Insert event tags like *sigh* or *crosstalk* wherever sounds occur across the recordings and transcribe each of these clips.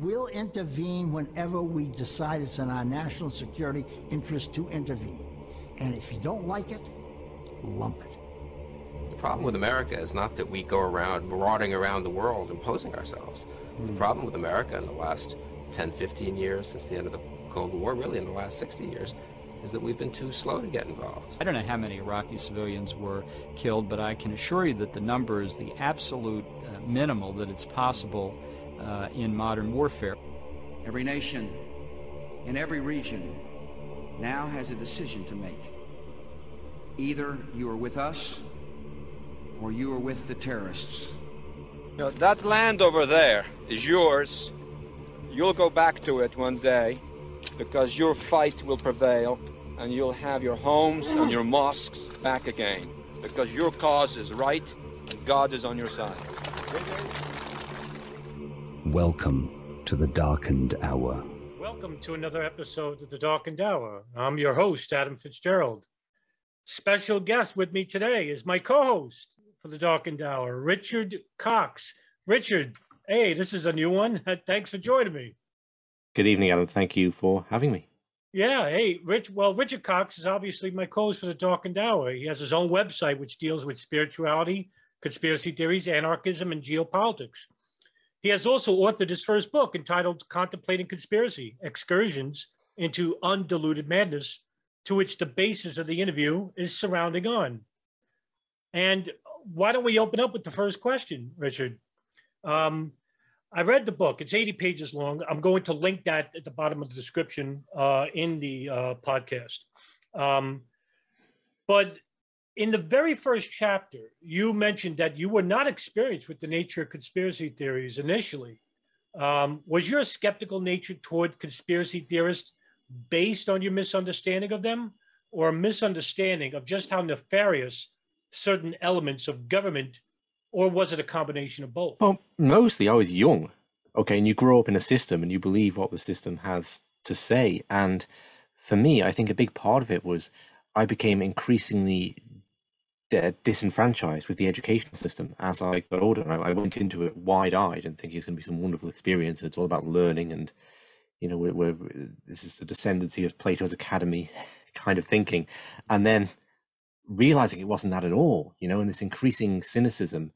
We'll intervene whenever we decide it's in our national security interest to intervene. And if you don't like it, lump it. The problem with America is not that we go around marauding around the world imposing ourselves. Mm. The problem with America in the last 10, 15 years since the end of the Cold War, really in the last 60 years, is that we've been too slow to get involved. I don't know how many Iraqi civilians were killed, but I can assure you that the number is the absolute uh, minimal that it's possible uh, in modern warfare. Every nation in every region now has a decision to make. Either you are with us or you are with the terrorists. You know, that land over there is yours. You'll go back to it one day because your fight will prevail and you'll have your homes and your mosques back again because your cause is right and God is on your side. Welcome to the Darkened Hour. Welcome to another episode of the Darkened Hour. I'm your host, Adam Fitzgerald. Special guest with me today is my co host for the Darkened Hour, Richard Cox. Richard, hey, this is a new one. *laughs* Thanks for joining me. Good evening, Adam. Thank you for having me. Yeah, hey, Rich. Well, Richard Cox is obviously my co-host for the Darkened Hour. He has his own website which deals with spirituality, conspiracy theories, anarchism, and geopolitics. He has also authored his first book entitled "Contemplating Conspiracy: Excursions into Undiluted Madness," to which the basis of the interview is surrounding on. And why don't we open up with the first question, Richard? Um, I read the book. It's 80 pages long. I'm going to link that at the bottom of the description uh, in the uh, podcast. Um, but in the very first chapter, you mentioned that you were not experienced with the nature of conspiracy theories initially. Um, was your skeptical nature toward conspiracy theorists based on your misunderstanding of them or a misunderstanding of just how nefarious certain elements of government or was it a combination of both? Well, mostly I was young, okay, and you grow up in a system and you believe what the system has to say. And for me, I think a big part of it was I became increasingly disenfranchised with the educational system as I got older. And I, went into it wide eyed and thinking it's going to be some wonderful experience. And it's all about learning. And, you know, we're, we're, this is the descendancy of Plato's Academy kind of thinking. And then realizing it wasn't that at all, you know, and this increasing cynicism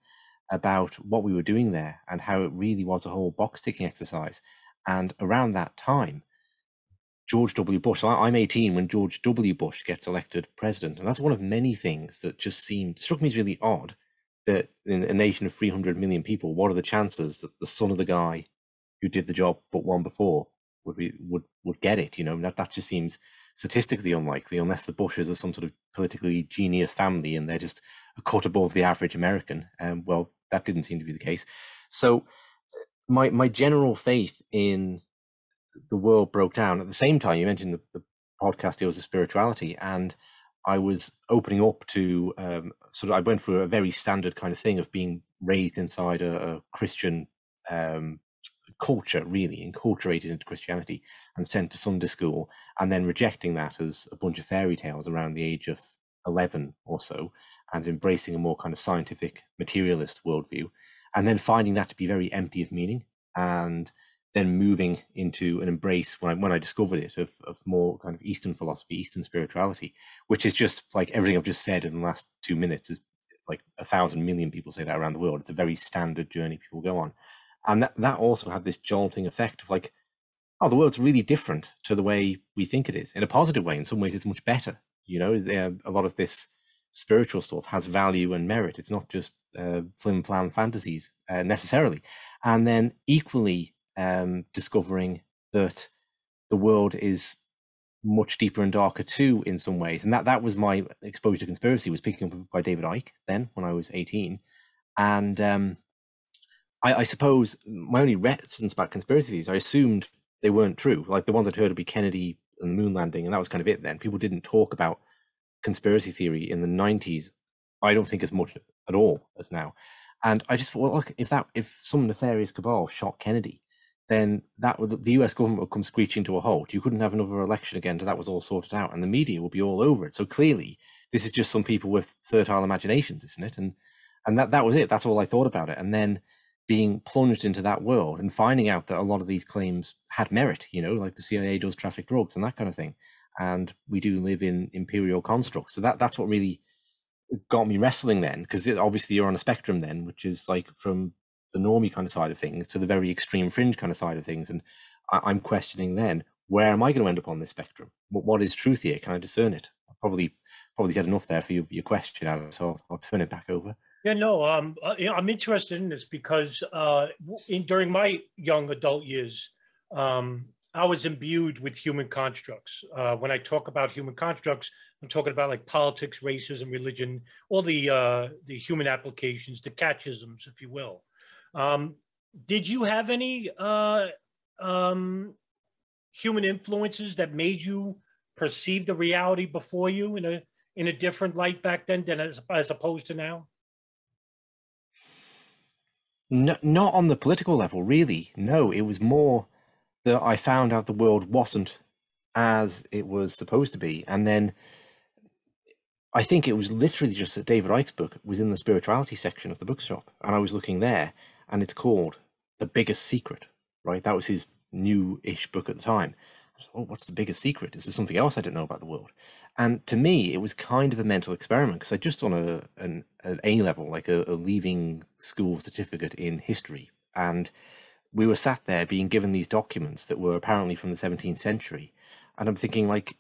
about what we were doing there and how it really was a whole box ticking exercise. And around that time, George W. Bush, I'm 18 when George W. Bush gets elected president. And that's one of many things that just seemed, struck me as really odd that in a nation of 300 million people, what are the chances that the son of the guy who did the job but one before would be, would, would get it? You know, that, that just seems statistically unlikely unless the Bushes are some sort of politically genius family and they're just a cut above the average American. Um, well, that didn't seem to be the case. So my my general faith in the world broke down at the same time. You mentioned the, the podcast deals with spirituality, and I was opening up to um, sort of. I went through a very standard kind of thing of being raised inside a, a Christian um, culture, really incorporated into Christianity, and sent to Sunday school, and then rejecting that as a bunch of fairy tales around the age of eleven or so, and embracing a more kind of scientific materialist worldview, and then finding that to be very empty of meaning, and then moving into an embrace when I when I discovered it of of more kind of Eastern philosophy, Eastern spirituality, which is just like everything I've just said in the last two minutes is like a thousand million people say that around the world. It's a very standard journey people go on, and that that also had this jolting effect of like, oh, the world's really different to the way we think it is in a positive way. In some ways, it's much better. You know, a lot of this spiritual stuff has value and merit. It's not just uh, flim flam fantasies uh, necessarily. And then equally um, discovering that the world is much deeper and darker too in some ways. And that that was my exposure to conspiracy was picking up by David Icke then when I was 18. And um, I, I, suppose my only reticence about conspiracy theories, I assumed they weren't true. Like the ones I'd heard would be Kennedy and the moon landing, and that was kind of it then. People didn't talk about conspiracy theory in the 90s i don't think as much at all as now and i just thought well look if that if some nefarious cabal shot kennedy then that would the us government would come screeching to a halt. You couldn't have another election again until that was all sorted out and the media would be all over it. So clearly this is just some people with fertile imaginations isn't it? And and that that was it. That's all i thought about it. And then being plunged into that world and finding out that a lot of these claims had merit, you know, like the CIA does traffic drugs and that kind of thing. And we do live in imperial constructs. So that that's what really got me wrestling then, because obviously you're on a spectrum then, which is like from the normie kind of side of things to the very extreme fringe kind of side of things. And I, am questioning then, where am I going to end up on this spectrum? What, what is truth here? Can I discern it? I probably probably said enough there for your, your question, Adam, so I'll, I'll turn it back over. Yeah, no, um, uh, I'm interested in this because uh, in, during my young adult years, um, I was imbued with human constructs. Uh, when I talk about human constructs, I'm talking about like politics, racism, religion, all the uh, the human applications, the catchisms, if you will. Um, did you have any uh, um, human influences that made you perceive the reality before you in a in a different light back then than as, as opposed to now? No, not on the political level, really. No, it was more that I found out the world wasn't as it was supposed to be. And then I think it was literally just that David Icke's book was in the spirituality section of the bookshop. And I was looking there, and it's called The Biggest Secret, right? That was his new ish book at the time. oh, what's the biggest secret? Is there something else I don't know about the world? And to me, it was kind of a mental experiment because I just on a an, an A level, like a, a leaving school certificate in history, and we were sat there being given these documents that were apparently from the 17th century, and I'm thinking like,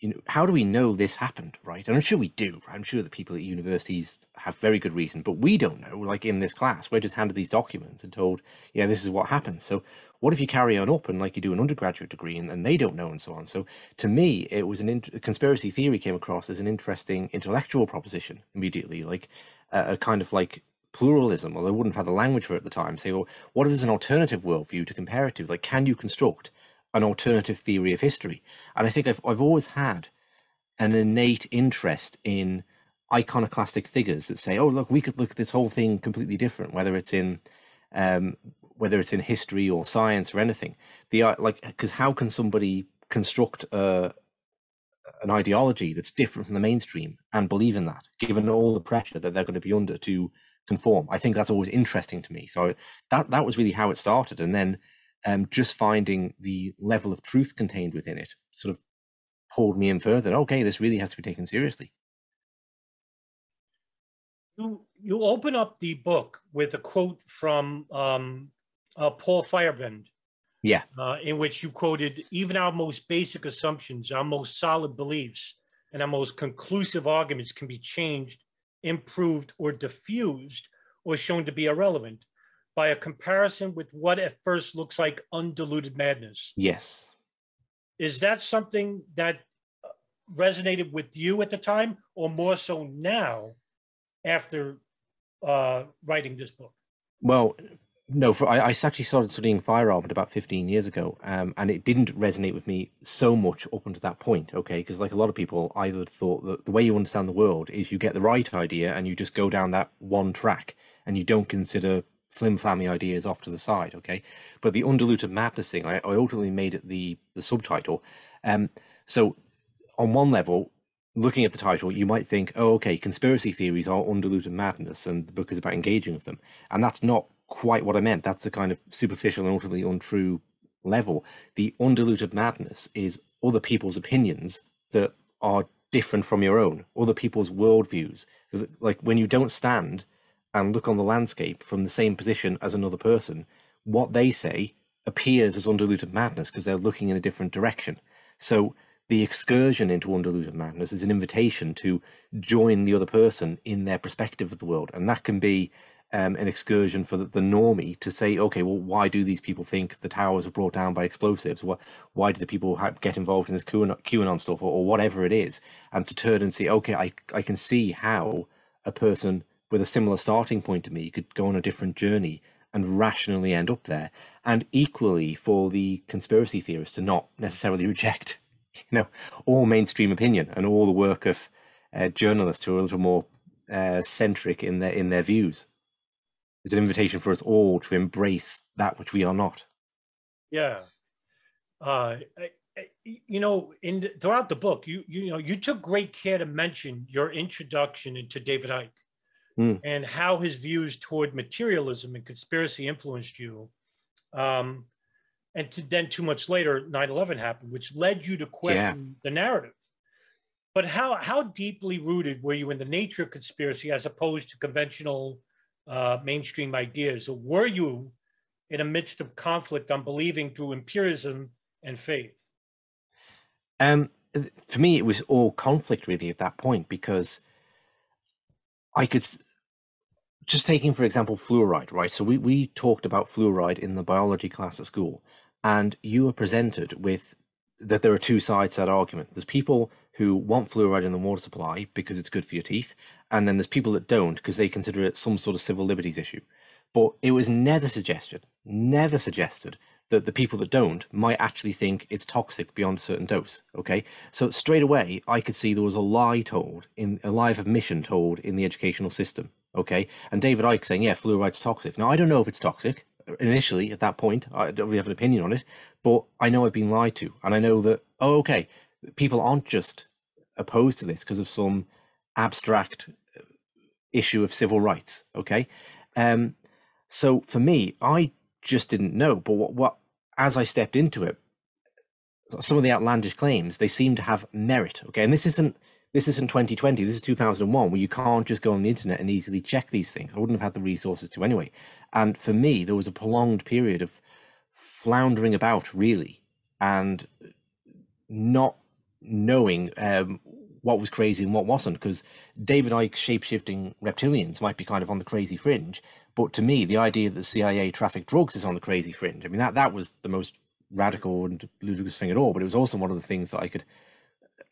you know, how do we know this happened, right? And I'm sure we do. I'm sure that people at universities have very good reason, but we don't know. Like in this class, we're just handed these documents and told, yeah, this is what happened. So what if you carry on up and like you do an undergraduate degree and, and they don't know and so on? So to me, it was an in- conspiracy theory came across as an interesting intellectual proposition immediately, like uh, a kind of like pluralism, although I wouldn't have had the language for it at the time. Say, well, what there's an alternative worldview to compare it to? Like, can you construct an alternative theory of history? And I think I've, I've always had an innate interest in iconoclastic figures that say, oh, look, we could look at this whole thing completely different, whether it's in um, whether it's in history or science or anything. The uh, like, because how can somebody construct a an ideology that's different from the mainstream and believe in that, given all the pressure that they're going to be under to conform? I think that's always interesting to me. So that that was really how it started, and then um, just finding the level of truth contained within it sort of pulled me in further. Okay, this really has to be taken seriously you you open up the book with a quote from um, uh, Paul Feyerabend. Yeah. Uh, in which you quoted, even our most basic assumptions, our most solid beliefs, and our most conclusive arguments can be changed, improved, or diffused, or shown to be irrelevant by a comparison with what at first looks like undiluted madness. Yes. Is that something that uh, resonated with you at the time, or more so now after uh, writing this book? Well, no, for, I, I actually started studying Feyerabend about 15 years ago, um, and it didn't resonate with me so much up until that point, okay? Because, like a lot of people, I would thought that the way you understand the world is you get the right idea and you just go down that one track and you don't consider flim flammy ideas off to the side, okay? But the undiluted madness thing, I, I ultimately made it the, the subtitle. Um, so, on one level, looking at the title, you might think, oh, okay, conspiracy theories are undiluted madness, and the book is about engaging with them. And that's not quite what I meant. That's a kind of superficial and ultimately untrue level. The undiluted madness is other people's opinions that are different from your own, other people's worldviews. Like when you don't stand and look on the landscape from the same position as another person, what they say appears as undiluted madness because they're looking in a different direction. So the excursion into undiluted madness is an invitation to join the other person in their perspective of the world. And that can be um, an excursion for the, the, normie to say, okay, well, why do these people think the towers are brought down by explosives? What, why do the people have, get involved in this QAnon, QAnon stuff or, or, whatever it is? And to turn and say, okay, I, I can see how a person with a similar starting point to me could go on a different journey and rationally end up there. And equally for the conspiracy theorists to not necessarily *laughs* reject, you know, all mainstream opinion and all the work of uh, journalists who are a little more uh, centric in their in their views is an invitation for us all to embrace that which we are not. Yeah. Uh, I, I, you know, in the, throughout the book, you you know you took great care to mention your introduction into David Icke. Mm. and how his views toward materialism and conspiracy influenced you. Um, and to, then two months later, 9/11 happened, which led you to question yeah. the narrative. But how how deeply rooted were you in the nature of conspiracy as opposed to conventional uh, mainstream ideas, or were you in a midst of conflict on believing through empiricism and faith? Um, for me, it was all conflict really at that point because I could just taking for example fluoride, right? So we we talked about fluoride in the biology class at school, and you were presented with that there are two sides to that argument. There's people who want fluoride in the water supply because it's good for your teeth, and then there's people that don't because they consider it some sort of civil liberties issue. But it was never suggested, never suggested that the people that don't might actually think it's toxic beyond a certain dose. Okay, so straight away I could see there was a lie told in a lie of admission told in the educational system. Okay, and David Icke saying, "Yeah, fluoride's toxic." Now I don't know if it's toxic initially at that point. I don't really have an opinion on it, but I know I've been lied to, and I know that. Oh, okay, people aren't just opposed to this because of some abstract uh, issue of civil rights. Okay, um, so for me, I just didn't know. But what, what as I stepped into it, some of the outlandish claims they seem to have merit. Okay, and this isn't this isn't 2020. This is 2001, where you can't just go on the internet and easily check these things. I wouldn't have had the resources to anyway. And for me, there was a prolonged period of floundering about, really, and not knowing um, what was crazy and what wasn't. Because David Icke's shapeshifting reptilians might be kind of on the crazy fringe, but to me, the idea that the CIA trafficked drugs is on the crazy fringe. I mean, that that was the most radical and ludicrous thing at all. But it was also one of the things that I could,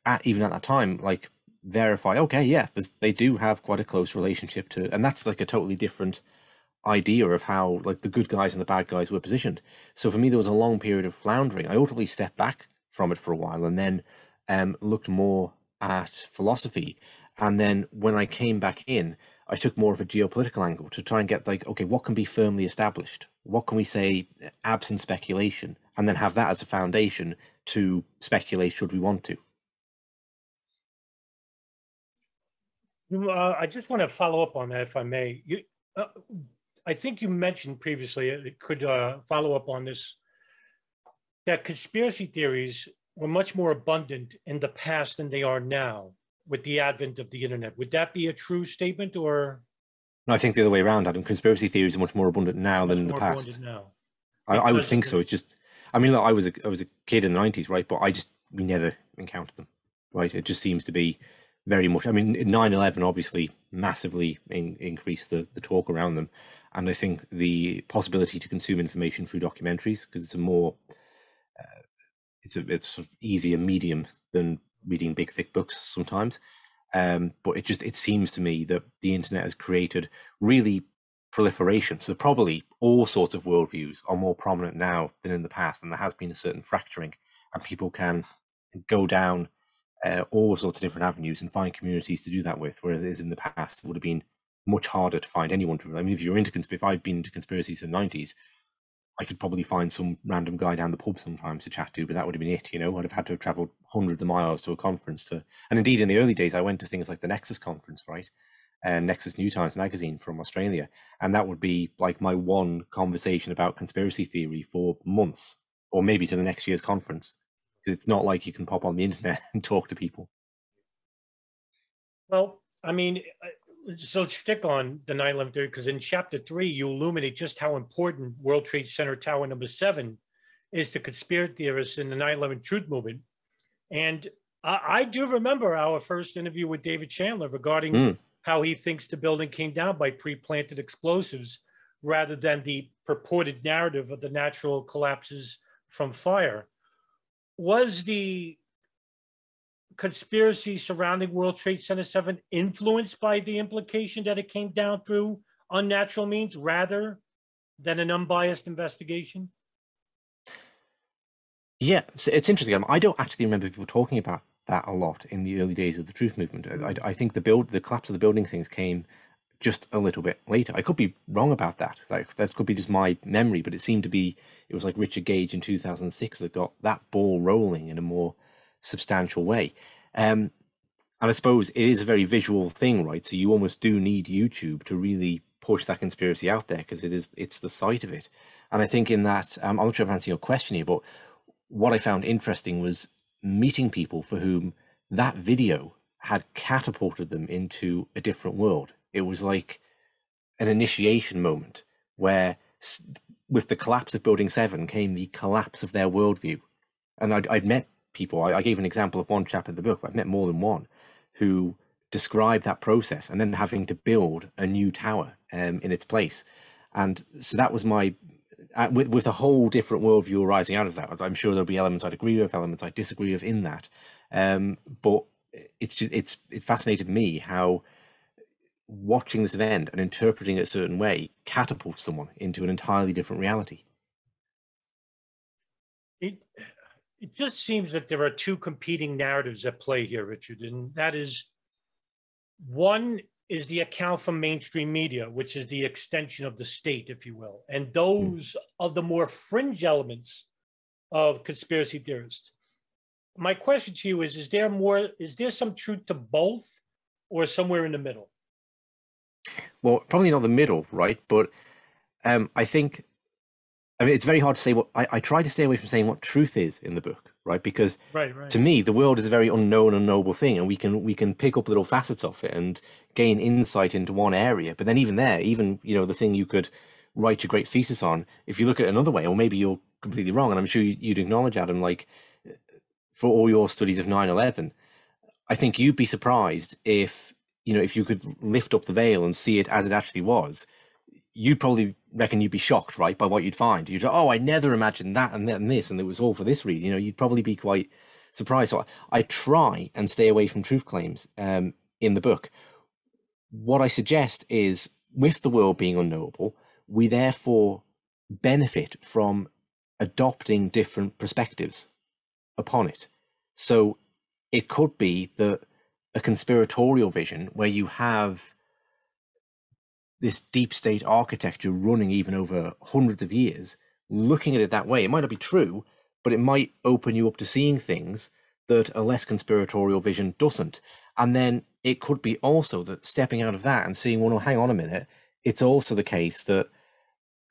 at, even at that time, like verify. Okay, yeah, they do have quite a close relationship to, and that's like a totally different idea of how like the good guys and the bad guys were positioned. So for me, there was a long period of floundering. I ultimately stepped back from it for a while and then um, looked more at philosophy. And then when I came back in, I took more of a geopolitical angle to try and get like, okay, what can be firmly established? What can we say absent speculation? And then have that as a foundation to speculate should we want to. Uh, I just want to follow up on that, if I may. You, uh, I think you mentioned previously, it uh, could uh, follow up on this, that conspiracy theories were much more abundant in the past than they are now with the advent of the internet. Would that be a true statement or? No, I think the other way around, Adam. Conspiracy theories are much more abundant now than in the past. Now. I, I would think so. It's just, I mean, look, I was a, I was a kid in the nineties, right? But I just we never encountered them, right? It just seems to be very much. I mean, 9-11 obviously massively in, increased the the talk around them, and I think the possibility to consume information through documentaries because it's a more uh, it's a it's sort of easier medium than reading big thick books sometimes. Um, but it just it seems to me that the internet has created really proliferation. So probably all sorts of worldviews are more prominent now than in the past, and there has been a certain fracturing, and people can go down uh, all sorts of different avenues and find communities to do that with. Whereas in the past, it would have been much harder to find anyone to. I mean, if you're into conspiracy, if I've been into conspiracies in the nineties, I could probably find some random guy down the pub sometimes to chat to, but that would have been it. You know, I'd have had to have travelled hundreds of miles to a conference to, and indeed in the early days, I went to things like the Nexus conference, right, and Nexus New Times magazine from Australia, and that would be like my one conversation about conspiracy theory for months, or maybe to the next year's conference, it's not like you can pop on the internet *laughs* and talk to people. Well, I mean, so stick on the 9/11 theory because in chapter three you illuminate just how important World Trade Center Tower number seven is to conspiracy theorists in the 9/11 truth movement. And I, I do remember our first interview with David Chandler regarding mm. how he thinks the building came down by pre-planted explosives rather than the purported narrative of the natural collapses from fire. Was the conspiracy surrounding World Trade Center 7 influenced by the implication that it came down through unnatural means rather than an unbiased investigation? Yeah, it's, it's interesting. I don't actually remember people talking about that a lot in the early days of the truth movement. I, I think the build, the collapse of the building things came just a little bit later. I could be wrong about that. Like that could be just my memory, but it seemed to be it was like Richard Gage in 2006 that got that ball rolling in a more substantial way. Um, and I suppose it is a very visual thing, right? So you almost do need YouTube to really push that conspiracy out there because it is it's the site of it. And I think in that, um, I'm not sure I'm answering your question here, but what I found interesting was meeting people for whom that video had catapulted them into a different world. It was like an initiation moment where, with the collapse of Building 7, came the collapse of their worldview. And I'd, I'd met people, I, I, gave an example of one chap in the book, I've met more than one, who described that process and then having to build a new tower um, in its place. And so that was my uh, with with a whole different worldview arising out of that. I'm sure there'll be elements I'd agree with, elements I disagree with in that. Um, but it's just it's it fascinated me how watching this event and interpreting it a certain way catapults someone into an entirely different reality. It it just seems that there are two competing narratives at play here, Richard, and that is one is the account from mainstream media, which is the extension of the state, if you will, and those mm. of the more fringe elements of conspiracy theorists. My question to you is: Is there more? Is there some truth to both, or somewhere in the middle? Well, probably not the middle, right? But um, I think I mean, it's very hard to say what I, I, try to stay away from saying what truth is in the book, right? Because right, right. to me, the world is a very unknown, unknowable thing, and we can we can pick up little facets of it and gain insight into one area. But then, even there, even you know, the thing you could write your great thesis on, if you look at it another way, or maybe you're completely wrong, and I'm sure you'd acknowledge, Adam, like for all your studies of 9/11, I think you'd be surprised if you know if you could lift up the veil and see it as it actually was you'd probably reckon you'd be shocked, right, by what you'd find. You'd say, "Oh, I never imagined that and and this, and it was all for this reason." You know, you'd probably be quite surprised. So I, I try and stay away from truth claims um, in the book. What I suggest is, with the world being unknowable, we therefore benefit from adopting different perspectives upon it. So it could be that a conspiratorial vision where you have this deep state architecture running even over hundreds of years, looking at it that way, it might not be true, but it might open you up to seeing things that a less conspiratorial vision doesn't. And then it could be also that stepping out of that and seeing, well, no, hang on a minute, it's also the case that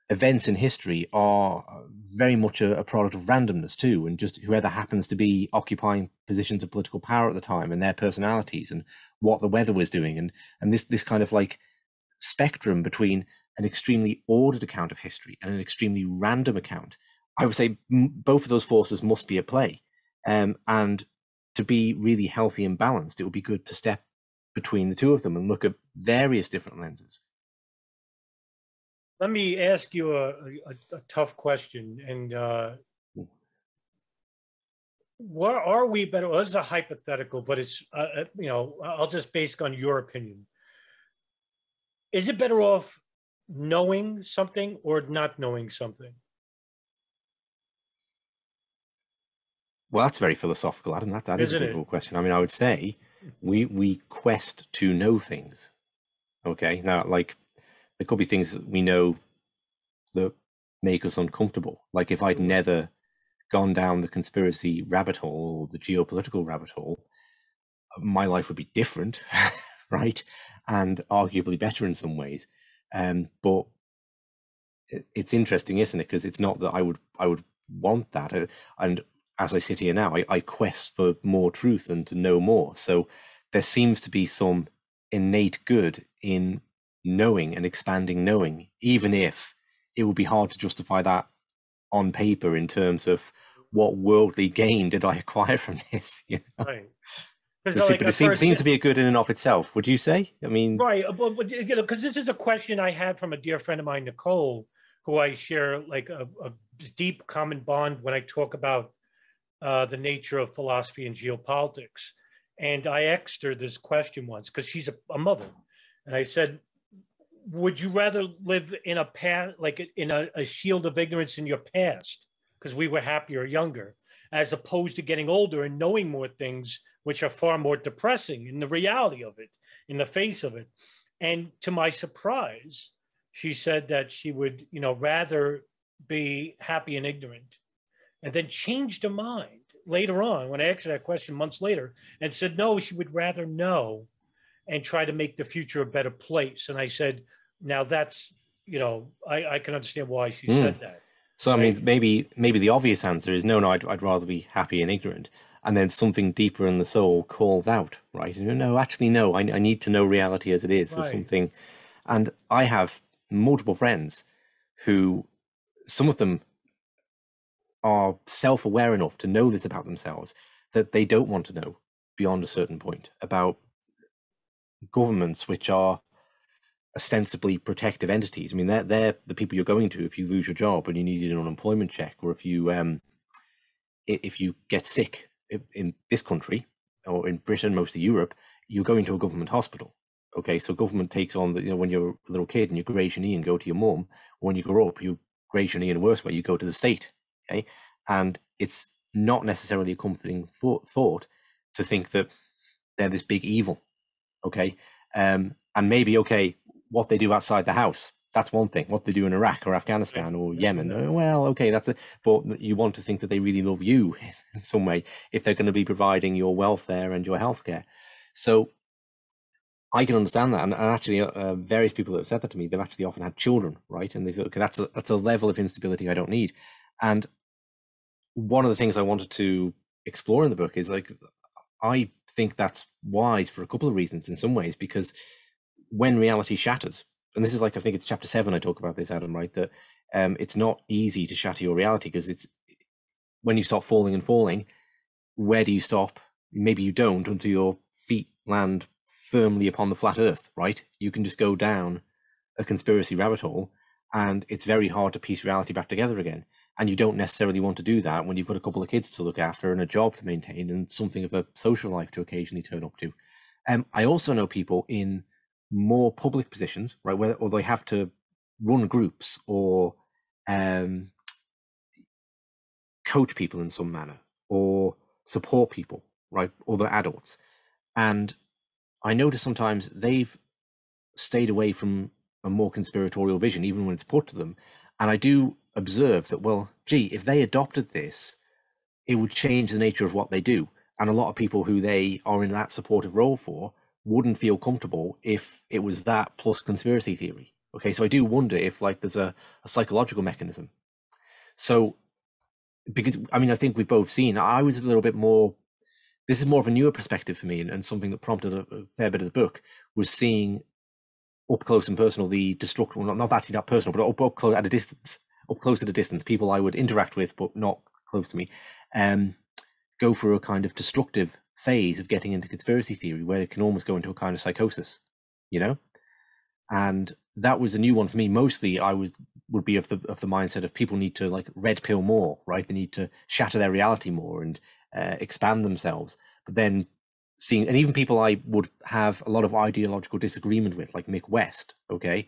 events in history are very much a, a, product of randomness too, and just whoever happens to be occupying positions of political power at the time and their personalities and what the weather was doing, and and this this kind of like spectrum between an extremely ordered account of history and an extremely random account. I would say both of those forces must be at play. Um, and to be really healthy and balanced, it would be good to step between the two of them and look at various different lenses. Let me ask you a, a, a tough question. And uh, where are we better? Well, this is a hypothetical, but it's, uh, uh you know, I'll just base on your opinion is it better off knowing something or not knowing something? Well, that's very philosophical, Adam. That, that is a difficult it? question. I mean, I would say we we quest to know things. Okay, now like there could be things that we know that make us uncomfortable. Like if I'd never gone down the conspiracy rabbit hole or the geopolitical rabbit hole, my life would be different, *laughs* right? and arguably better in some ways. Um, but it's interesting, isn't it? Because it's not that I would I would want that, uh, and as I sit here now, I, I quest for more truth and to know more. So there seems to be some innate good in knowing and expanding knowing, even if it would be hard to justify that on paper in terms of what worldly gain did I *laughs* acquire from this. *laughs* You know? Right. But like it seems, seems to be a good in and of itself. Would you say? I mean, right? But, but you know, because this is a question I had from a dear friend of mine, Nicole, who I share like a, a deep common bond when I talk about uh, the nature of philosophy and geopolitics. And I asked her this question once because she's a, a, mother, and I said, "Would you rather live in a past, like in a, a shield of ignorance in your past, because we were happier younger, as opposed to getting older and knowing more things?" which are far more depressing in the reality of it, in the face of it. And to my surprise, she said that she would, you know, rather be happy and ignorant, and then changed her mind later on when I asked her that question months later and said, no, she would rather know and try to make the future a better place. And I said, now that's, you know, I, I can understand why she Mm. said that. So I mean, Right. maybe maybe the obvious answer is no, no. I'd, I'd rather be happy and ignorant, and then something deeper in the soul calls out, right? You know, no, actually, no. I, I need to know reality as it is. There's something, and I have multiple friends who, some of them, are self-aware enough to know this about themselves that they don't want to know beyond a certain point about governments which are ostensibly protective entities. I mean, they're they're the people you're going to if you lose your job and you need an unemployment check, or if you um if you get sick in this country or in Britain, most of Europe, you're going to a government hospital. Okay, so government takes on the you know when you're a little kid and you graze your knee and go to your mum. When you grow up, you graze your knee in a worse way. You go to the state. Okay, and it's not necessarily a comforting thought to think that they're this big evil. Okay, um, and maybe okay, what they do outside the house. That's one thing. What they do in Iraq or Afghanistan or Yemen. uh, Well, okay, that's it. But you want to think that they really love you *laughs* in some way if they're going to be providing your welfare and your healthcare. So I can understand that, and, and actually, uh, uh, various people that have said that to me, they've actually often had children, right? And they thought, okay, that's a that's a level of instability I don't need. And one of the things I wanted to explore in the book is like, I think that's wise for a couple of reasons. In some ways, because when reality shatters, and this is like I think it's chapter seven I talk about this, Adam, right? That um, it's not easy to shatter your reality because it's when you start falling and falling, where do you stop? Maybe you don't until your feet land firmly upon the flat earth, right? You can just go down a conspiracy rabbit hole and it's very hard to piece reality back together again. And you don't necessarily want to do that when you've got a couple of kids to look after and a job to maintain and something of a social life to occasionally turn up to. Um, I also know people in more public positions, right, where or they have to run groups or um, coach people in some manner or support people, right, other adults. And I notice sometimes they've stayed away from a more conspiratorial vision, even when it's put to them. And I do observe that, well, gee, if they adopted this, it would change the nature of what they do. And a lot of people who they are in that supportive role for wouldn't feel comfortable if it was that plus conspiracy theory. Okay, so I do wonder if like there's a, a psychological mechanism. So because I mean I think we've both seen I was a little bit more this is more of a newer perspective for me and, and something that prompted a, a fair bit of the book was seeing up close and personal the destructive well, not, not actually that personal but up, up close at a distance up close at a distance people I would interact with but not close to me um go through a kind of destructive phase of getting into conspiracy theory where it can almost go into a kind of psychosis you know? And that was a new one for me. Mostly i was would be of the of the mindset of people need to like red pill more right? They need to shatter their reality more and uh, expand themselves. But then seeing and even people i would have a lot of ideological disagreement with like mick west okay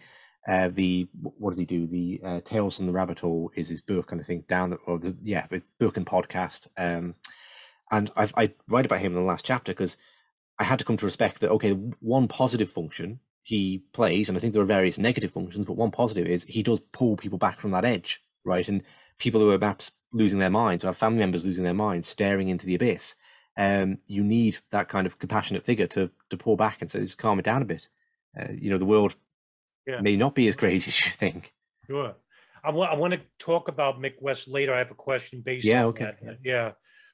uh, the what does he do the uh, tales from the rabbit hole is his book and i think down the, yeah book and podcast um and I've, I write about him in the last chapter because I had to come to respect that okay, one positive function he plays, and I think there are various negative functions, but one positive is he does pull people back from that edge, right? And people who are perhaps losing their minds, or have family members losing their minds, staring into the abyss, um, you need that kind of compassionate figure to to pull back and say, just calm it down a bit. Uh, you know, the world Yeah. may not be as crazy *laughs* as you think. Sure. I want I want to talk about Mick West later. I have a question based Yeah, on okay, that. yeah. Yeah.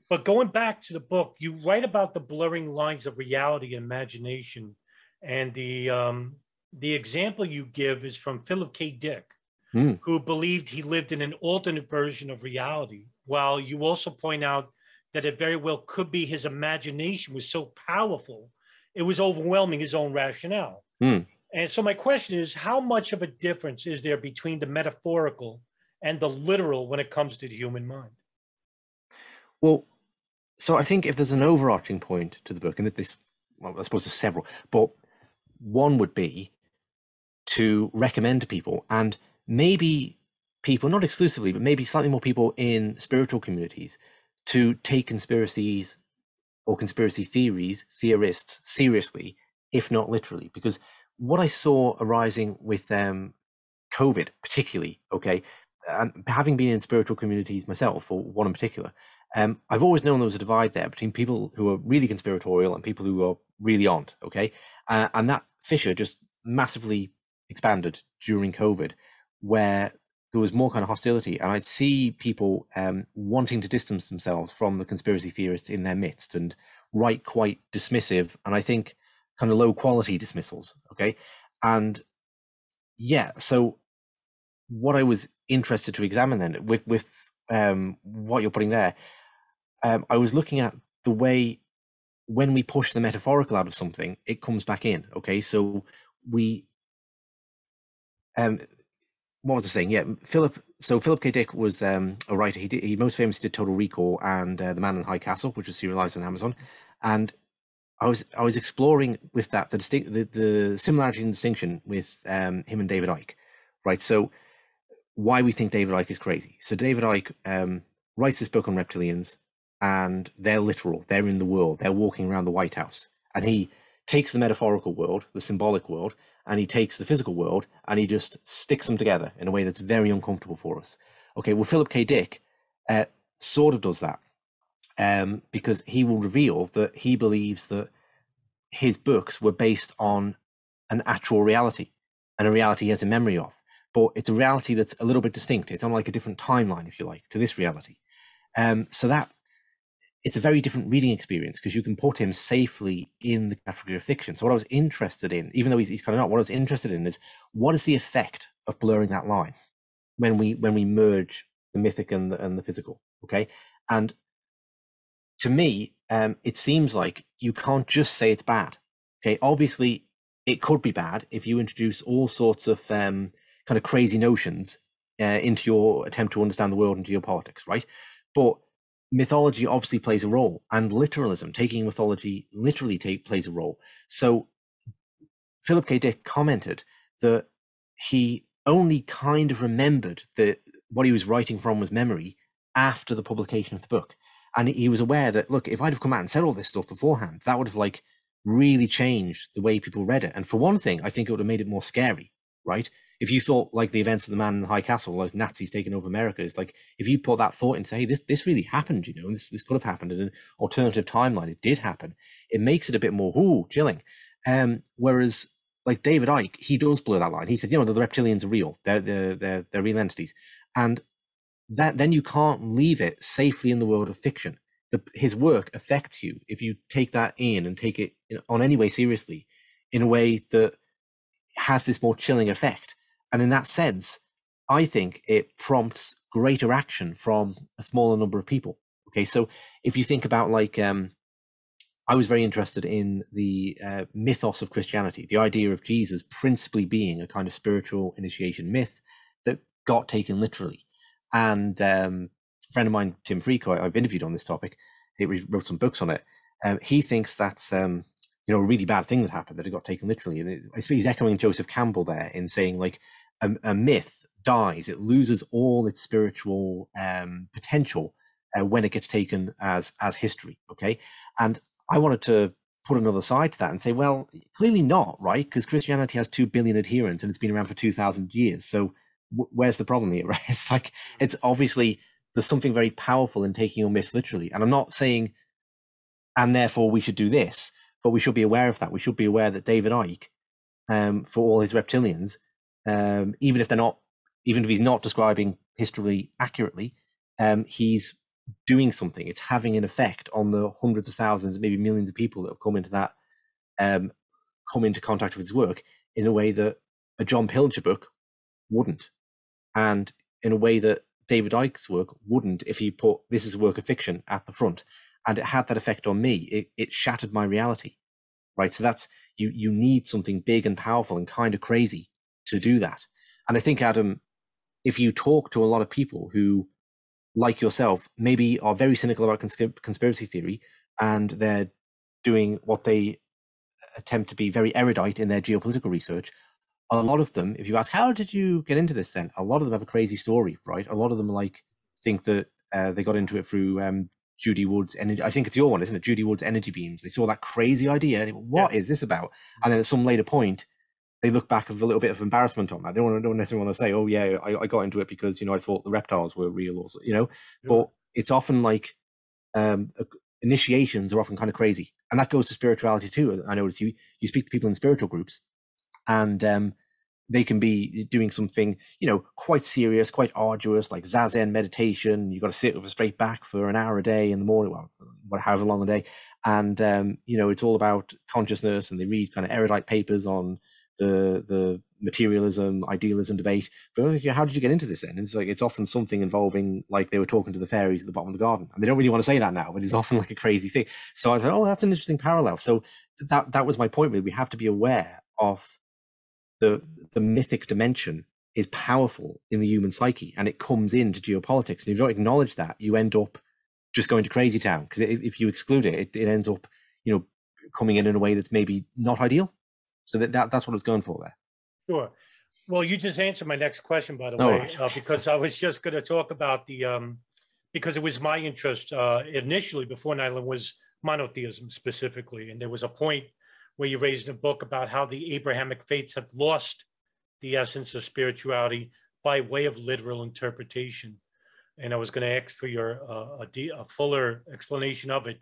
But going back to the book, you write about the blurring lines of reality and imagination. And the um the example you give is from Philip K. Dick, Hmm. who believed he lived in an alternate version of reality. While you also point out that it very well could be his imagination was so powerful, it was overwhelming his own rationale. Hmm. And so my question is, how much of a difference is there between the metaphorical and the literal when it comes to the human mind? Well, so I think if there's an overarching point to the book, and this, well, I suppose there's several, but one would be to recommend people, and maybe people, not exclusively, but maybe slightly more people in spiritual communities, to take conspiracies or conspiracy theories, theorists seriously, if not literally, because what I saw arising with um, COVID, particularly, okay, and having been in spiritual communities myself, or one in particular, um, I've always known there was a divide there between people who are really conspiratorial and people who are really aren't. Okay, uh, and that fissure just massively expanded during COVID, where there was more kind of hostility, and I'd see people um, wanting to distance themselves from the conspiracy theorists in their midst and write quite dismissive, and I think kind of low quality dismissals. Okay, and yeah, so what I was interested to examine then with with um, what you're putting there, um, I was looking at the way when we push the metaphorical out of something, it comes back in. Okay, so we um what was I saying? Yeah, Philip. So Philip K. Dick was um, a writer. He did, he most famously did Total Recall and uh, The Man in High Castle, which was serialized on Amazon. And I was I was exploring with that the distinct the, the similarity and distinction with um, him and David Icke, right? So why we think David Icke is crazy. So David Icke um, writes this book on reptilians, and they're literal. They're in the world. They're walking around the White House, and he takes the metaphorical world, the symbolic world, and he takes the physical world and he just sticks them together in a way that's very uncomfortable for us. Okay, well, Philip K. Dick uh, sort of does that um, because he will reveal that he believes that his books were based on an actual reality and a reality he has a memory of. But it's a reality that's a little bit distinct. It's on like a different timeline, if you like, to this reality. Um, so that it's a very different reading experience because you can put him safely in the category of fiction. So what I was interested in, even though he's, he's kind of not, what I was interested in is what is the effect of blurring that line when we when we merge the mythic and the, and the physical. Okay, and to me, um, it seems like you can't just say it's bad. Okay, obviously it could be bad if you introduce all sorts of um, kind of crazy notions uh, into your attempt to understand the world and politics, right? But mythology obviously plays a role, and literalism, taking mythology literally take, plays a role. So Philip K. Dick commented that he only kind of remembered that what he was writing from was memory after the publication of the book. And he was aware that, look, if I'd have come out and said all this stuff beforehand, that would have like really changed the way people read it. And for one thing, I think it would have made it more scary, right? if you thought like the events of the man in the high castle, like Nazis taking over America, it's like if you put that thought into, hey, this this really happened, you know, and this this could have happened in an alternative timeline. It did happen. It makes it a bit more ooh chilling. Um, whereas like David Icke, he does blur that line. He said, you know, the reptilians are real. They're they're they're, they're real entities, and that then you can't leave it safely in the world of fiction. The, his work affects you if you take that in and take it in, on any way seriously, in a way that has this more chilling effect and in that sense, I think it prompts greater action from a smaller number of people. Okay, so if you think about like, um, I was very interested in the uh, mythos of Christianity, the idea of Jesus principally being a kind of spiritual initiation myth that got taken literally. And um, a friend of mine, Tim Freke, I've interviewed on this topic, he wrote some books on it. Um, he thinks that's um, you know a really bad thing that happened that it got taken literally, and it, I suppose he's echoing Joseph Campbell there in saying like a, a myth dies, it loses all its spiritual um, potential uh, when it gets taken as as history. Okay, and I wanted to put another side to that and say, well, clearly not, right? Because Christianity has two billion adherents and it's been around for two thousand years. So where's the problem here, *laughs* right? It's like it's obviously there's something very powerful in taking your myth literally, and I'm not saying, and therefore we should do this, but we should be aware of that. We should be aware that David Icke, um, for all his reptilians, um, even if they're not, even if he's not describing history accurately, um, he's doing something. It's having an effect on the hundreds of thousands, maybe millions of people that have come into that, um, come into contact with his work in a way that a John Pilger book wouldn't, and in a way that David Icke's work wouldn't if he put this is a work of fiction at the front. And it had that effect on me. It, it shattered my reality, right? So that's you. You need something big and powerful and kind of crazy to do that. And I think, Adam, if you talk to a lot of people who, like yourself, maybe are very cynical about conspiracy theory and they're doing what they attempt to be very erudite in their geopolitical research, a lot of them, if you ask, how did you get into this then? A lot of them have a crazy story, right? A lot of them like think that uh, they got into it through um, Judy Wood's energy. I think it's your one, isn't it? Judy Wood's energy beams. They saw that crazy idea. What yeah. is this about? And then at some later point, they look back with a little bit of embarrassment on that. They don't, don't necessarily want to say, "Oh yeah, I, I, got into it because you know I thought the reptiles were real," or you know. Yeah. But it's often like um, initiations are often kind of crazy, and that goes to spirituality too. I notice you you speak to people in spiritual groups, and um, they can be doing something you know quite serious, quite arduous, like zazen meditation. You've got to sit with a straight back for an hour a day in the morning, well, however long a day, and um, you know it's all about consciousness, and they read kind of erudite papers on the the materialism idealism debate. But like, how did you get into this then? And it's like it's often something involving like they were talking to the fairies at the bottom of the garden. And they don't really want to say that now but it's *laughs* often like a crazy thing. So i thought oh that's an interesting parallel. So that that was my point really. We have to be aware of the the mythic dimension is powerful in the human psyche and it comes into geopolitics and if you don't acknowledge that you end up just going to crazy town because if you exclude it, it it ends up you know coming in in a way that's maybe not ideal so that, that that's what it's going for there. Sure. Well, you just answered my next question, by the oh, way, right. uh, because I was just going to talk about the um, because it was my interest uh, initially before 9 was monotheism specifically, and there was a point where you raised a book about how the Abrahamic faiths have lost the essence of spirituality by way of literal interpretation. And I was going to ask for your uh, a, a, fuller explanation of it.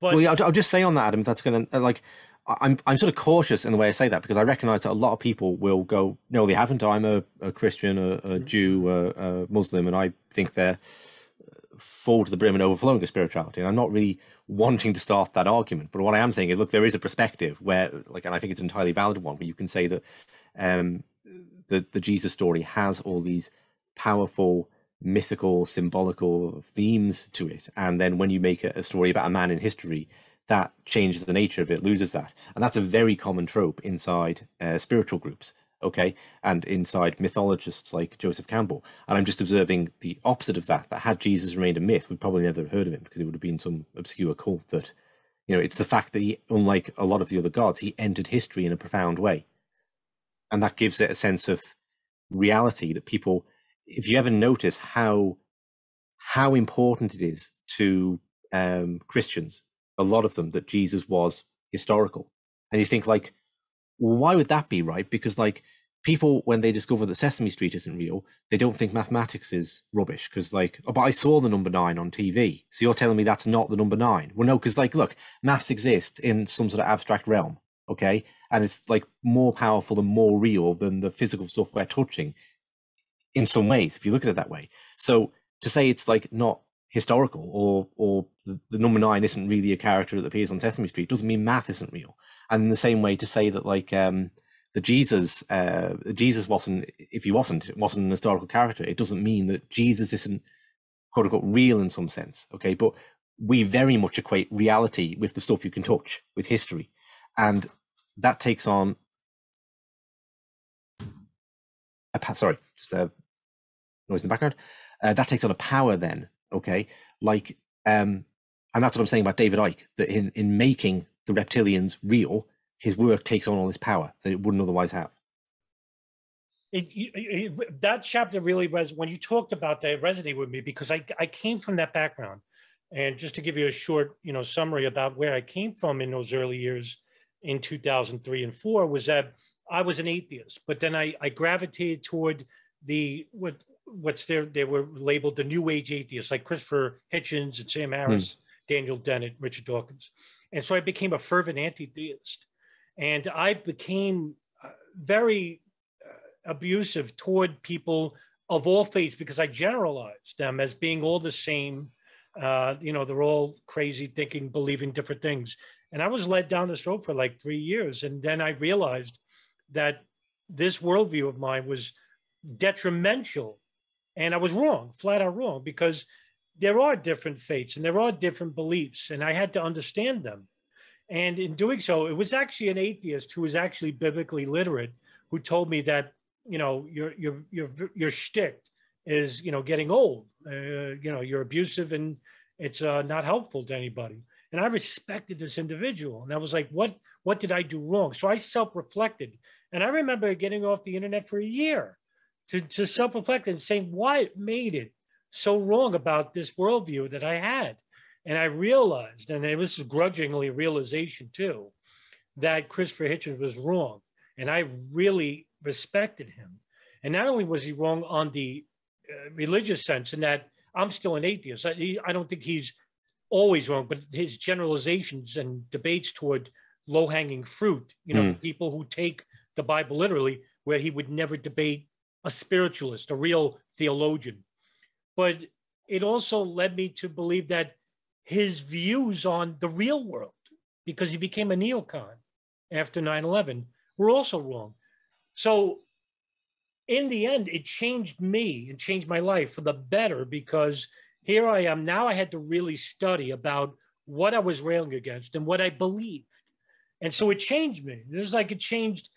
But well, yeah, I'll, I'll just say on that, Adam, if that's going to like I'm I'm sort of cautious in the way I say that because I recognise that a lot of people will go, no, they haven't. I'm a, a Christian, a, a mm-hmm. Jew, a, a, Muslim, and I think they're full to the brim and overflowing of spirituality. And I'm not really wanting to start that argument, but what I am saying is, look, there is a perspective where, like, and I think it's an entirely valid one, where you can say that um, the the Jesus story has all these powerful mythical, symbolical themes to it, and then when you make a, a story about a man in history that changes the nature of it, loses that. And that's a very common trope inside uh, spiritual groups, okay, and inside mythologists like Joseph Campbell. And I'm just observing the opposite of that, that had Jesus remained a myth, we'd probably never have heard of him because it would have been some obscure cult that, you know, it's the fact that he, unlike a lot of the other gods, he entered history in a profound way. And that gives it a sense of reality that people, if you ever notice how how important it is to um, Christians a lot of them that Jesus was historical. And you think like, why would that be right? Because like people when they discover that Sesame Street isn't real, they don't think mathematics is rubbish because like, oh, but I saw the number nine on TV, so you're telling me that's not the number nine? Well, no, because like, look, maths exists in some sort of abstract realm, okay, and it's like more powerful and more real than the physical stuff we're touching. In some ways, if you look at it that way, so to say it's like not historical or or the, the, number nine isn't really a character that appears on Sesame Street doesn't mean math isn't real. And in the same way to say that like um, the Jesus uh, Jesus wasn't if he wasn't it wasn't an historical character, it doesn't mean that Jesus isn't quote unquote real in some sense. Okay, but we very much equate reality with the stuff you can touch, with history. And that takes on a, sorry, just a noise in the background. Uh, that takes on a power then okay? Like um and that's what i'm saying about david icke that in in making the reptilians real his work takes on all this power that it wouldn't otherwise have. It, it, it, that chapter really was when you talked about that resonated with me because I, I came from that background. And just to give you a short you know summary about where i came from in those early years in 2003 and 4 was that i was an atheist but then i, I gravitated toward the what what's there they were labeled the new age atheists like christopher hitchens and sam harris mm. daniel dennett richard dawkins. And so i became a fervent anti-theist. And i became uh, very uh, abusive toward people of all faiths because i generalized them as being all the same. Uh, you know they're all crazy thinking believing different things. And i was led down this road for like three years. And then i realized that this worldview of mine was detrimental and I was wrong, flat out wrong, because there are different faiths and there are different beliefs, and I had to understand them. And in doing so, it was actually an atheist who was actually biblically literate who told me that you know your your your your shtick is you know getting old. Uh, you know you're abusive and it's uh, not helpful to anybody. And I respected this individual, and I was like, what what did I do wrong? So I self reflected, and I remember getting off the internet for a year to, to self reflect and saying what made it so wrong about this worldview that I had. And I realized, and it was grudgingly realization too, that Christopher Hitchens was wrong. and I really respected him. And not only was he wrong on the uh, religious sense, in that I'm still an atheist. I, he, I don't think he's always wrong, but his generalizations and debates toward low hanging fruit, you know, Mm. people who take the Bible literally, where he would never debate a spiritualist, a real theologian. But it also led me to believe that his views on the real world, because he became a neocon after 9 11, were also wrong. So, in the end, it changed me and changed my life for the better because here I am. Now I had to really study about what I was railing against and what I believed. And so it changed me. It was like it changed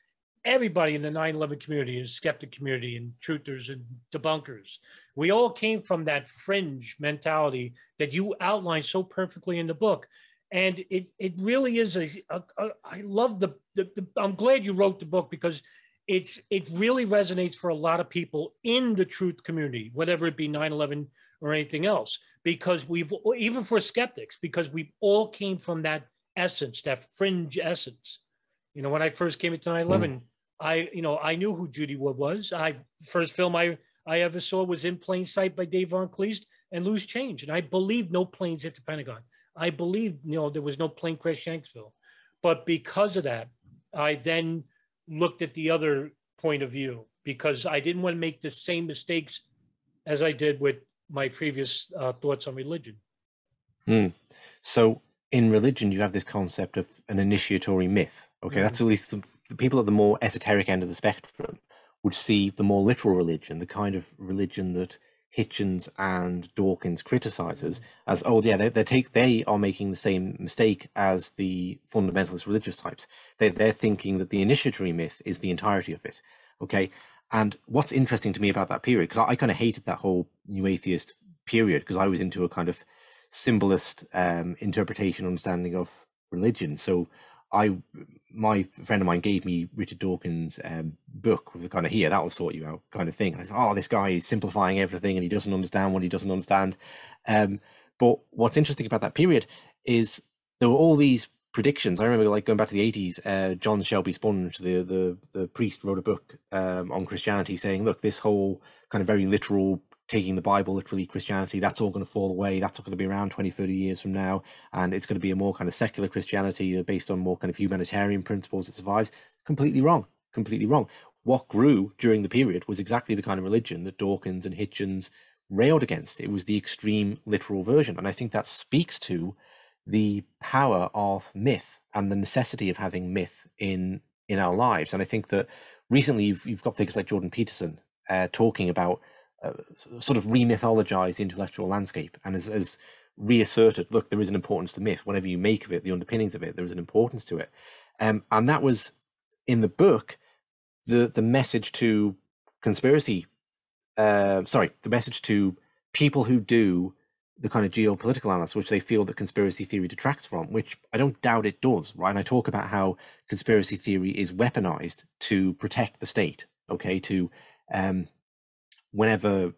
everybody in the 9 11 community, and skeptic community, and truthers and debunkers. We all came from that fringe mentality that you outlined so perfectly in the book. And it, it really is a, a, a I love the, the, the, I'm glad you wrote the book because it's, it really resonates for a lot of people in the truth community, whatever it be 9 11 or anything else, because we've, even for skeptics, because we all came from that essence, that fringe essence. You know, when I first came into 9 11, hmm. I, you know, I knew who Judy Wood was. I first film I I ever saw was in Plane Site by Dave von Kleist and Loose Change, and I believed no planes hit the Pentagon. I believed, you know, there was no plane crash Shanksville, but because of that, I then looked at the other point of view because I didn't want to make the same mistakes as I did with my previous uh, thoughts on religion. Hmm. So in religion, you have this concept of an initiatory myth. Okay, that's at least the, the people at the more esoteric end of the spectrum would see the more literal religion, the kind of religion that Hitchens and Dawkins criticizes as, oh yeah, they they take they are making the same mistake as the fundamentalist religious types. They they're thinking that the initiatory myth is the entirety of it. Okay, and what's interesting to me about that period, because I, I kind of hated that whole new atheist period, because I was into a kind of symbolist um, interpretation, understanding of religion. So I, my friend of mine gave me Richard Dawkins' um, book with the kind of here that will sort you out kind of thing. And I said, oh, this guy is simplifying everything, and he doesn't understand what he doesn't understand. Um, but what's interesting about that period is there were all these predictions. I remember, like going back to the eighties, uh, John Shelby Spong, the the the priest, wrote a book um, on Christianity, saying, "Look, this whole kind of very literal." Taking the bible literally christianity that's all going to fall away. That's not going to be around 20 30 years from now. And it's going to be a more kind of secular christianity uh, based on more kind of humanitarian principles that survives. Completely wrong. Completely wrong. What grew during the period was exactly the kind of religion that dawkins and hitchens railed against. It was the extreme literal version. And i think that speaks to the power of myth and the necessity of having myth in in our lives. And i think that recently you've, you've got figures like jordan peterson uh, talking about uh, sort of remythologized the intellectual landscape and has, has reasserted look there is an importance to myth. Whatever you make of it the underpinnings of it there is an importance to it. Um, and that was in the book the the message to conspiracy uh, sorry the message to people who do the kind of geopolitical analysis which they feel that conspiracy theory detracts from which i don't doubt it does right? And i talk about how conspiracy theory is weaponized to protect the state okay? To um, whenever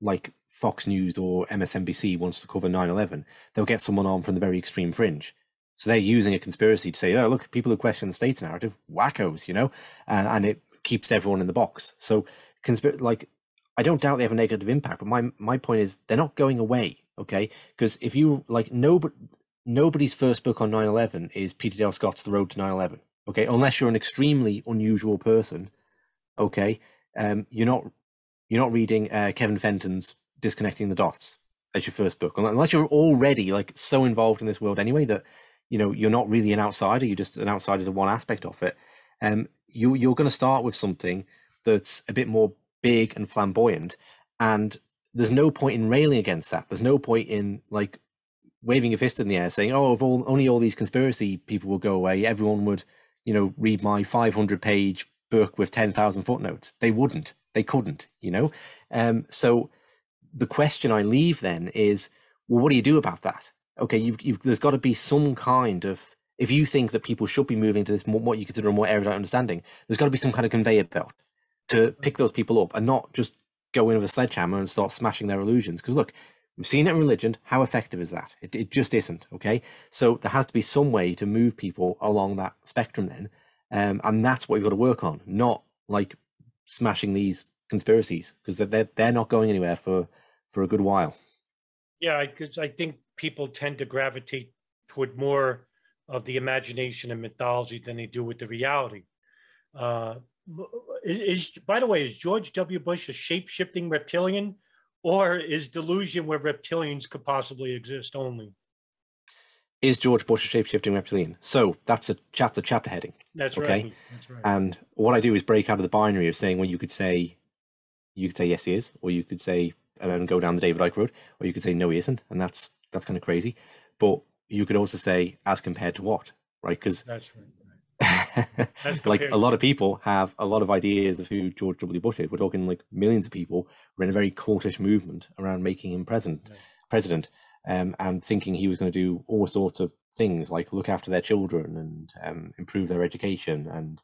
like Fox News or MSNBC wants to cover 9/11, they'll get someone on from the very extreme fringe. So they're using a conspiracy to say, "Oh, look, people who question the state's narrative, wackos," you know, and, and it keeps everyone in the box. So, conspir- like, I don't doubt they have a negative impact, but my my point is they're not going away, okay? Because if you like, nobody nobody's first book on 9/11 is Peter Dale Scott's The Road to 9/11, okay? Unless you're an extremely unusual person, okay? Um, you're not you're not reading uh, Kevin Fenton's Disconnecting the Dots as your first book, unless you're already like so involved in this world anyway that you know you're not really an outsider. You're just an outsider to one aspect of it. Um, you you're going to start with something that's a bit more big and flamboyant, and there's no point in railing against that. There's no point in like waving a fist in the air saying, "Oh, if all, only all these conspiracy people will go away, everyone would, you know, read my 500 page book with 10,000 footnotes." They wouldn't. They couldn't you know? Um so the question i leave then is well what do you do about that? Okay you've, you've there's got to be some kind of if you think that people should be moving to this more, what you consider a more erudite understanding there's got to be some kind of conveyor belt to pick those people up and not just go in with a sledgehammer and start smashing their illusions. Because look we've seen it in religion. How effective is that? It, it just isn't okay? So there has to be some way to move people along that spectrum then um, and that's what you've got to work on, not like smashing these conspiracies because they're, they're not going anywhere for for a good while. Yeah, because I think people tend to gravitate toward more of the imagination and mythology than they do with the reality. Uh, is, by the way, is George W. Bush a shape shifting reptilian, or is delusion where reptilians could possibly exist only? Is George Bush a shape shifting reptilian? So that's a chapter chapter heading. That's okay? right. That's right. And what I do is break out of the binary of saying, well, you could say, you could say yes, he is, or you could say and go down the David Icke road, or you could say no, he isn't, and that's that's kind of crazy. But you could also say as compared to what, right? Because that's right. *laughs* like a lot of people have a lot of ideas of who George W. Bush is. We're talking like millions of people were in a very cultish movement around making him president, yeah. president, um, and thinking he was going to do all sorts of things like look after their children and um, improve their education and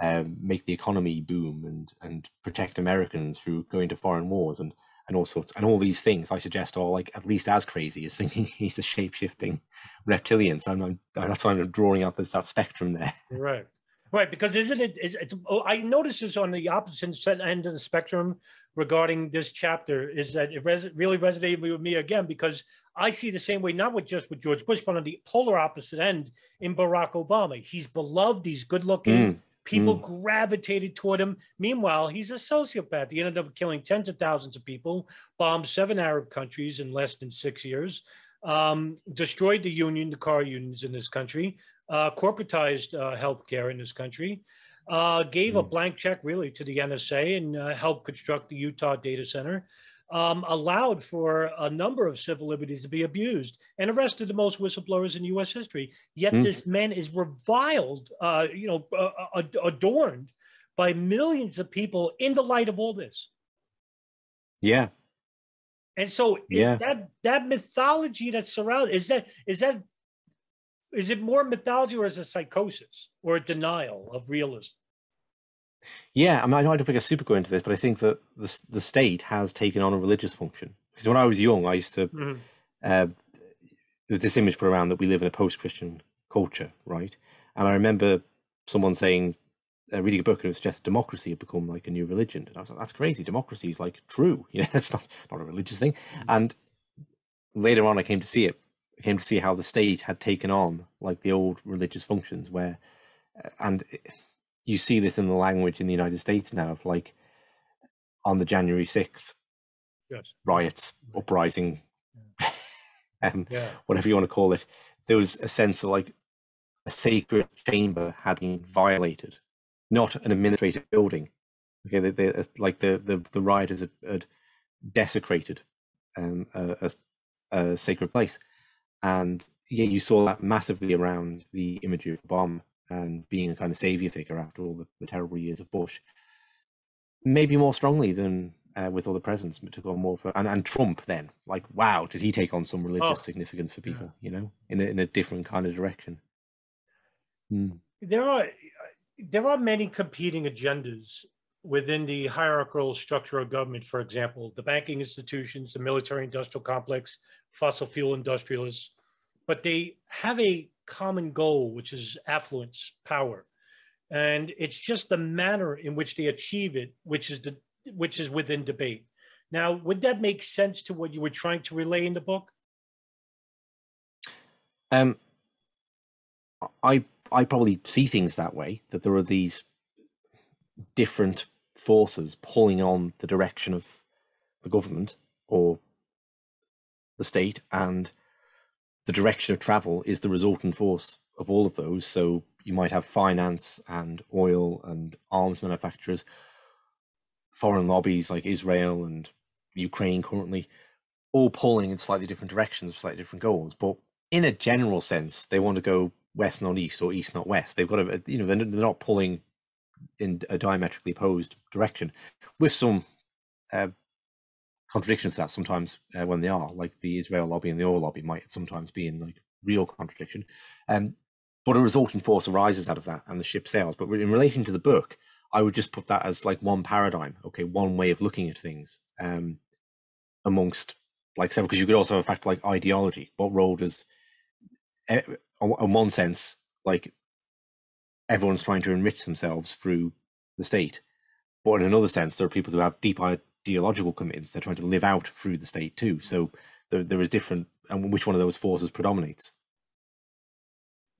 um, make the economy boom and and protect Americans through going to foreign wars and and all sorts and all these things I suggest are like at least as crazy as thinking *laughs* he's a shape shifting reptilian. So I'm, I'm, that's why I'm drawing out this that spectrum there. *laughs* Right, right. Because isn't it? It's, it's oh, I notice this on the opposite end of the spectrum regarding this chapter is that it res- really resonated with me again because I see the same way, not with just with George Bush, but on the polar opposite end in Barack Obama. He's beloved. He's good looking. Mm. People mm. gravitated toward him. Meanwhile, he's a sociopath. He ended up killing tens of thousands of people, bombed seven Arab countries in less than six years, um, destroyed the union, the car unions in this country, uh, corporatized uh, healthcare in this country, uh, gave mm. a blank check really to the NSA and uh, helped construct the Utah data center um, allowed for a number of civil liberties to be abused and arrested the most whistleblowers in U.S. history. Yet mm. this man is reviled, uh, you know, uh, uh adorned by millions of people in the light of all this. Yeah. And so, is yeah. that that mythology that surrounds is that is that is it more mythology or is it psychosis or a denial of realism? Yeah, I mean, I don't think I super go into this, but I think that the the state has taken on a religious function. Because when I was young, I used to mm-hmm. uh, there's this image put around that we live in a post-Christian culture, right? And I remember someone saying, uh, reading a book, and it was just democracy had become like a new religion, and I was like, that's crazy. Democracy is like true, *laughs* you know, that's not not a religious thing. Mm-hmm. And later on, I came to see it. I came to see how the state had taken on like the old religious functions, where uh, and. It, you see this in the language in the United States now of like on the January 6th yes. riots, uprising, yeah. *laughs* um, yeah. whatever you want to call it. There was a sense of like a sacred chamber had been violated, not an administrative building. Okay, they, they, uh, like the, the, the rioters had, had desecrated um, a, a, a sacred place. And yeah, you saw that massively around the imagery of Obama and being a kind of savior figure after all the, the terrible years of Bush. Maybe more strongly than uh, with other presidents, but took on more for and, and Trump. Then, like, wow, did he take on some religious oh, significance for people? Yeah. You know, in a, in a different kind of direction. Hmm. There are there are many competing agendas within the hierarchical structure of government. For example, the banking institutions, the military-industrial complex, fossil fuel industrialists, but they have a common goal, which is affluence, power. And it's just the manner in which they achieve it, which is the which is within debate. Now, would that make sense to what you were trying to relay in the book? Um, I I probably see things that way. That there are these different forces pulling on the direction of the government or the state, and the direction of travel is the resultant force of all of those. So you might have finance and oil and arms manufacturers, foreign lobbies like Israel and Ukraine currently, all pulling in slightly different directions, slightly different goals. But in a general sense, they want to go west, not east, or east, not west. They've got to, you know, they're, not pulling in a diametrically opposed direction, with some uh, contradictions that sometimes uh, when they are, like the Israel lobby and the oil lobby might sometimes be in like real contradiction. Um, but a resulting force arises out of that and the ship sails. But in relation to the book, I would just put that as like one paradigm, okay, one way of looking at things um, amongst like several, because you could also have a fact like ideology. What role does, eh, in one sense, like everyone's trying to enrich themselves through the state. But in another sense, there are people who have deep ideological commitments. They're trying to live out through the state too. So there, there is different, and which one of those forces predominates?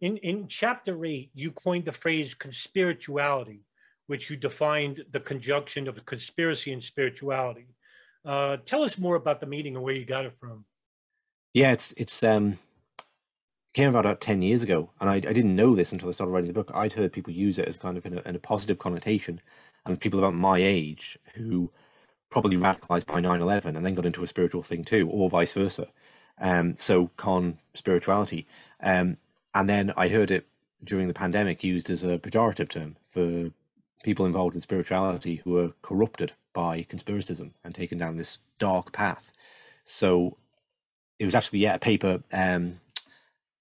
In, in chapter eight, you coined the phrase conspirituality, which you defined the conjunction of conspiracy and spirituality. Uh, tell us more about the meaning and where you got it from. Yeah, it's it's um came about about 10 years ago and I, I didn't know this until i started writing the book i'd heard people use it as kind of in a, in a positive connotation and people about my age who probably radicalized by 9-11 and then got into a spiritual thing too or vice versa. Um, so con spirituality. Um, and then i heard it during the pandemic used as a pejorative term for people involved in spirituality who were corrupted by conspiracism and taken down this dark path. So it was actually yeah a paper um,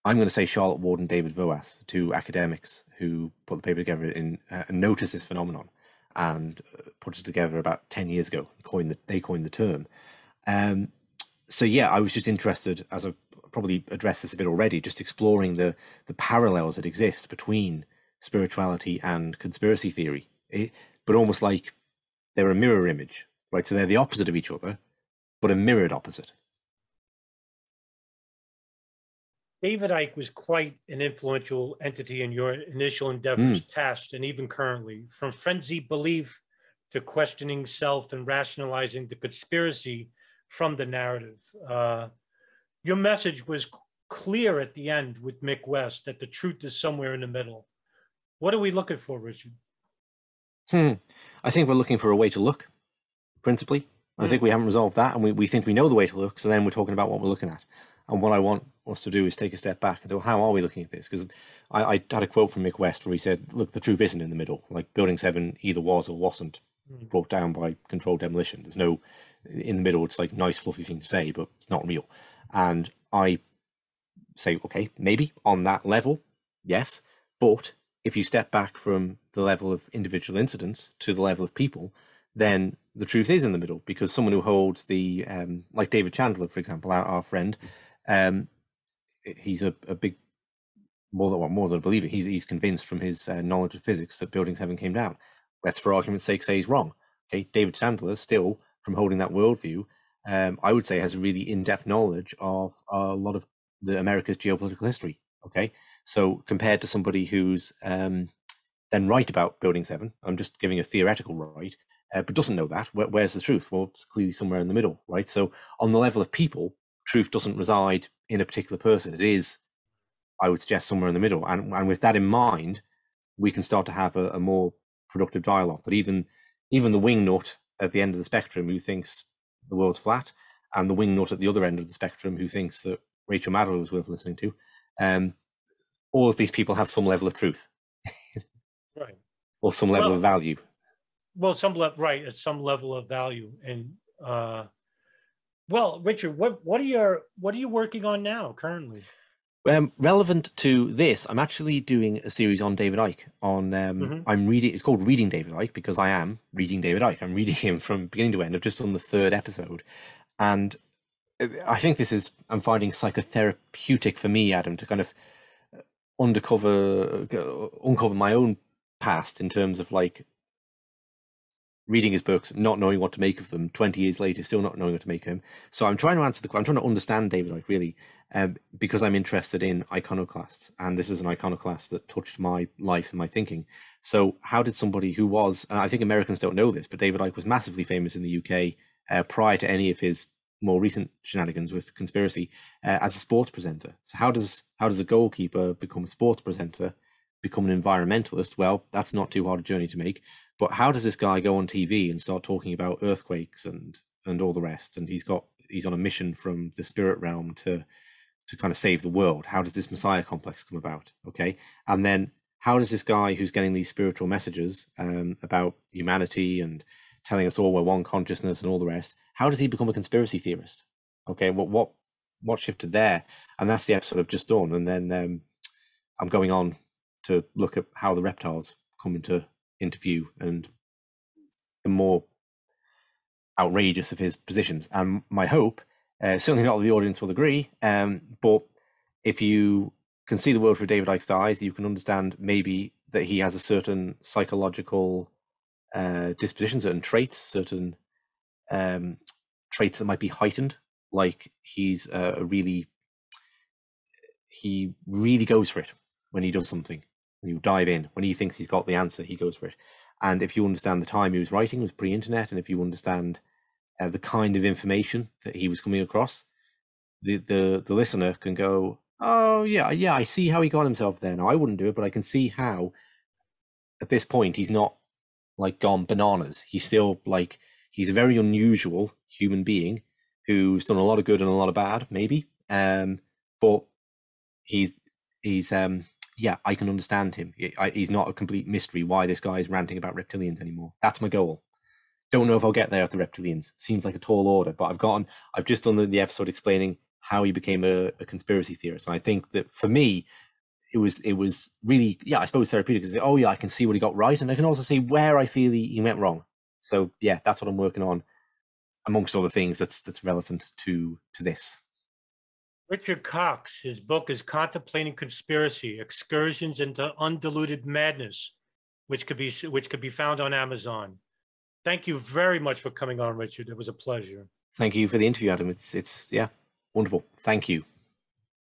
I'm going to say Charlotte Ward and David Voas, two academics who put the paper together in, uh, and noticed this phenomenon and uh, put it together about 10 years ago. Coined the, they coined the term. Um, so, yeah, I was just interested, as I've probably addressed this a bit already, just exploring the, the parallels that exist between spirituality and conspiracy theory, it, but almost like they're a mirror image, right? So they're the opposite of each other, but a mirrored opposite. David Icke was quite an influential entity in your initial endeavors, mm. past and even currently, from frenzied belief to questioning self and rationalizing the conspiracy from the narrative. Uh, your message was clear at the end with Mick West that the truth is somewhere in the middle. What are we looking for, Richard? Hmm. I think we're looking for a way to look, principally. I hmm. think we haven't resolved that, and we, we think we know the way to look, so then we're talking about what we're looking at. And what I want us to do is take a step back and say, well, how are we looking at this? Because I, I, had a quote from Mick West where he said, look, the truth isn't in the middle. Like Building 7 either was or wasn't mm. brought down by controlled demolition. There's no, in the middle, it's like nice, fluffy thing to say, but it's not real. And I say, okay, maybe on that level, yes. But if you step back from the level of individual incidents to the level of people, then the truth is in the middle because someone who holds the, um, like David Chandler, for example, our, our friend, um, he's a, a big more than well, more than a believer. He's he's convinced from his uh, knowledge of physics that Building Seven came down. Let's, for argument's sake, say he's wrong. Okay, David Chandler still from holding that worldview, um, I would say has a really in-depth knowledge of a lot of the America's geopolitical history. Okay, so compared to somebody who's um, then right about Building Seven, I'm just giving a theoretical right, uh, but doesn't know that. Where, where's the truth? Well, it's clearly somewhere in the middle, right? So on the level of people, truth doesn't reside in a particular person. It is, I would suggest, somewhere in the middle. And, and with that in mind, we can start to have a, a more productive dialogue. But even even the wing wingnut at the end of the spectrum who thinks the world's flat, and the wing wingnut at the other end of the spectrum who thinks that Rachel Maddow was worth listening to, um, all of these people have some level of truth, *laughs* right, or some level well, of value. Well, some level, right, at some level of value, and uh, well, Richard, what what are your what are you working on now currently? Um, relevant to this, I'm actually doing a series on David Icke. On um, mm-hmm. I'm reading. It's called Reading David Icke because I am reading David Icke. I'm reading him from beginning to end. I've just done the third episode, and uh, I think this is. I'm finding psychotherapeutic for me, Adam, to kind of undercover, uh, uncover my own past in terms of like reading his books, not knowing what to make of them, 20 years later, still not knowing what to make of him. So I'm trying to answer the question, I'm trying to understand David Icke really, um, because I'm interested in iconoclasts. And this is an iconoclast that touched my life and my thinking. So how did somebody who was, I think Americans don't know this, but David Icke was massively famous in the UK uh, prior to any of his more recent shenanigans with conspiracy uh, as a sports presenter. So how does how does a goalkeeper become a sports presenter, become an environmentalist? Well, that's not too hard a journey to make. But how does this guy go on TV and start talking about earthquakes and and all the rest? And he's got he's on a mission from the spirit realm to to kind of save the world. How does this messiah complex come about? Okay, and then how does this guy who's getting these spiritual messages um, about humanity and telling us all we're one consciousness and all the rest, how does he become a conspiracy theorist? Okay, what what what shifted there? And that's the episode I've just done. And then um, I'm going on to look at how the reptiles come into interview and the more outrageous of his positions. And my hope, uh, certainly not the audience will agree, um, but if you can see the world through David Icke's eyes, you can understand maybe that he has a certain psychological uh, disposition, certain traits, certain um, traits that might be heightened. Like he's a really, he really goes for it when he does something. When you dive in, when he thinks he's got the answer, he goes for it. And if you understand the time he was writing, it was pre-internet, and if you understand uh, the kind of information that he was coming across, the, the the listener can go, "Oh yeah, yeah, I see how he got himself there." Now I wouldn't do it, but I can see how. At this point, he's not like gone bananas. He's still like he's a very unusual human being who's done a lot of good and a lot of bad, maybe. Um, but he's he's um yeah, I can understand him. he's not a complete mystery why this guy is ranting about reptilians anymore. That's my goal. Don't know if I'll get there with the reptilians. Seems like a tall order, but I've gotten. I've just done the, the episode explaining how he became a, a, conspiracy theorist, and I think that for me, it was it was really yeah, I suppose therapeutic because oh yeah, I can see what he got right, and I can also see where I feel he, he went wrong. So yeah, that's what I'm working on, amongst other things that's that's relevant to to this. Richard Cox, his book is Contemplating Conspiracy: Excursions into Undiluted Madness, which could be which could be found on Amazon. Thank you very much for coming on, Richard. It was a pleasure. Thank you for the interview, Adam. It's it's yeah, wonderful. Thank you.